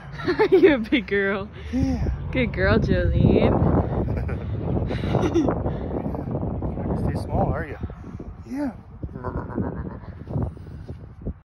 You a big girl? Yeah. Good girl, Jolene. you're Stay small, are you? Yeah. Mm-hmm.